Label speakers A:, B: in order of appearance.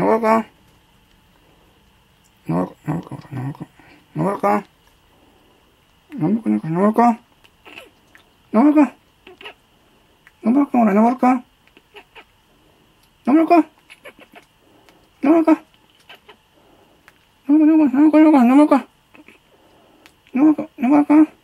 A: 登るか登るか登るか登村か登るか登るか？登るか登村か登るかほら登村か登るか登るか登るか登村か登るか登るか登るか登村か